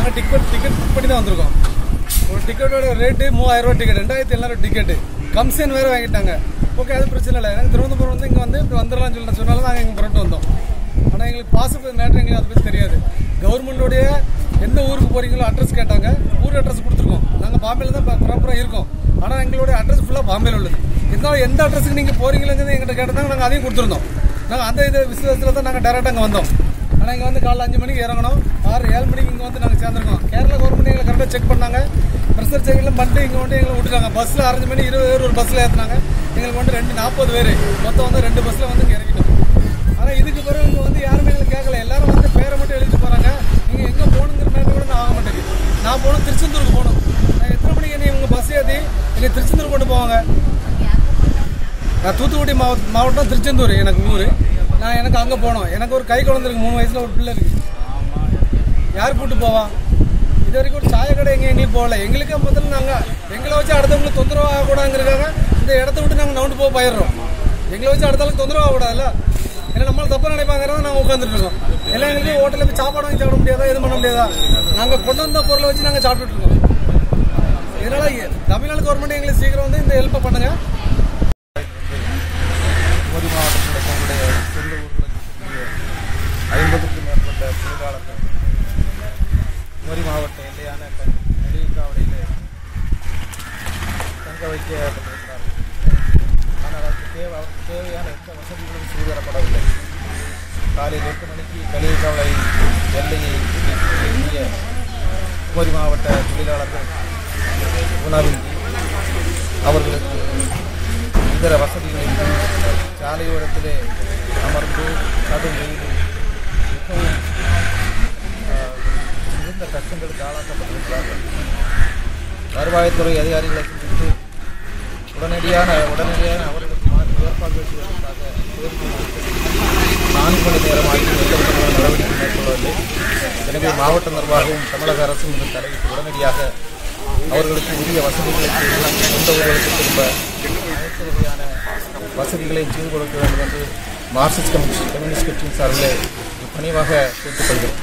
நாங்கள் ticket ticket book பண்ணி தான் வந்திருக்கோம். ஒரு டிக்கெட்டோட ரேட்டு மூவாயிரம் ரூபா டிக்கெட் ரெண்டாயிரத்தி எழுநூறு டிக்கெட்டு கம்சன் வேறு வாங்கிட்டாங்க. ஓகே அது பிரச்சனை இல்லை. எனக்கு திருவனந்தபுரம் வந்து இங்கே வந்து இப்படி வந்துடலாம்னு சொல்லிட்டு சொன்னாலும் நாங்கள் இங்கே புரட்டு வந்தோம். ஆனால் எங்களுக்கு பாஸ் மேட்ரு எங்களுக்கு அதை பற்றி தெரியாது. கவர்மெண்டோடைய எந்த ஊருக்கு போகிறீங்களோ அட்ரஸ் கேட்டாங்க. ஊர் அட்ரஸ் கொடுத்துருக்கோம். நாங்கள் பாம்பேல தான் ப்ராப்பராக இருக்கோம். ஆனால் எங்களுடைய அட்ரஸ் ஃபுல்லாக பாம்பேல உள்ளது. இருந்தாலும் எந்த அட்ரஸுக்கு நீங்கள் போகிறீங்களேங்கிறது எங்கிட்ட கேட்டாங்க நாங்கள் அதையும் கொடுத்துருந்தோம். நாங்கள் அந்த இது விசேஷத்தில் தான் நாங்கள் டேரெக்டாக அங்கே வந்தோம். ஆனால் இங்கே வந்து காலைல அஞ்சு மணிக்கு இறங்கணும். ஆறு ஏழு மணிக்கு இங்கே வந்து நாங்கள் சேர்ந்துருக்கோம். கேரளா கவர்மெண்ட் எங்களை கரெக்டாக செக் பண்ணாங்க. ப்ரெஷர் செக்லாம் பண்ணிட்டு இங்கே வந்து எங்களை விட்டுட்டாங்க. பஸ்ஸில் அரைஞ்சு மணி இருபது பேர் ஒரு பஸ்ஸில் ஏற்றினாங்க எங்களுக்கு வந்து ரெண்டு நாற்பது பேர். மொத்தம் வந்து ரெண்டு பஸ்ஸில் வந்து இங்கே இறக்கிட்டோம் ஆனால் இதுக்கு பிறகு இங்கே வந்து யாருமே எங்களுக்கு கேட்கல எல்லாரும் வந்து பேரை மட்டும் எழுதிட்டு போகிறாங்க நீங்கள் எங்கே போகணுங்கிற மாதிரி கூட நான் ஆக மாட்டேங்குது. நான் போகணும் திருச்செந்தூருக்கு போகணும். நான் எத்தனை மணிக்கு என்னை இவங்க பஸ் ஏற்றி எங்கள் திருச்செந்தூர் கொண்டு போவாங்க? நான் தூத்துக்குடி மாவட்ட மாவட்டம் திருச்செந்தூர் எனக்கு ஊர். நான் எனக்கு அங்கே போனோம். எனக்கு ஒரு கை குழந்தை இருக்கு. மூணு வயசில் ஒரு பிள்ளை இருக்கு. யார் கூட்டு போவா? இது வரைக்கும் ஒரு சாய கடை எங்கே எங்கேயும் போகல. எங்களுக்கு முதல்ல நாங்கள் எங்களை வச்சு அடுத்தவங்களுக்கு தொந்தரவு ஆகக்கூடாதுங்கிறதுக்காக இந்த இடத்த விட்டு நாங்கள் நவுண்டு போக போயிடுறோம். எங்களை வச்சு அடுத்தாலும் தொந்தரவு ஆகக்கூடாதுல்ல? ஏன்னா நம்மள தப்பு நினைப்பாங்கிறத நாங்கள் உட்காந்துட்டு இருக்கோம். எல்லாம் எங்களுக்கு ஹோட்டலில் போய் சாப்பாடு வாங்கி சாப்பிட முடியாதா? எதுவும் பண்ண முடியாதா? நாங்கள் கொண்டு வந்த பொருளை வச்சு நாங்கள் சாப்பிட்டுட்டு இருக்கோம். இதனால தமிழ்நாடு கவர்மெண்ட் எங்களுக்கு சீக்கிரம் வந்து இந்த ஹெல்ப்பை பண்ணுங்க. மாவட்டம் நம்முடைய சொந்த ஊர்களுக்கு ஐம்பதுக்கும் மேற்பட்ட தொழிலாளர்கள் மோரி மாவட்ட எல்லையான நெடுக்காவடியில் தங்க வைக்கப்பட்டிருக்கிறார்கள். ஆனால் அதற்கு தேவை அவருக்கு தேவையான எந்த வசதிகளும் செய்து தரப்படவில்லை காலையில் எட்டு மணிக்கு களியக்காவலை எல்லையை எட்டிய குமரி மாவட்ட தொழிலாளர்கள் உணவின்றி அவர்களுக்கு இதர வசதி சாலையோரத்திலே அமர்ந்து கடும் மிகவும் மிகுந்த கஷ்டங்களுக்கு ஆளாக்கப்பட்டிருக்கிறார்கள் வருவாய்த்துறை அதிகாரிகளை சந்தித்து உடனடியான உடனடியான அவர்களுக்கு மாற்று ஏற்பாடுகள் செய்வதற்காக நான்கு மணி நேரமாகி எந்தவிதமான நடவடிக்கை மேற்கொள்ளவில்லை எனவே மாவட்ட நிர்வாகமும் தமிழக அரசும் இந்த தலையிட்டு உடனடியாக அவர்களுக்கு உரிய வசதிகளை சொந்த ஊர்களுக்கு திரும்ப வசதிகளை செய்து கொடுக்க வேண்டும் என்று மார்க்சிஸ்ட் கம்யூனிஸ்ட் கம்யூனிஸ்ட் கட்சியின் சார்பில் பணிவாக கேட்டுக்கொள்கிறேன்.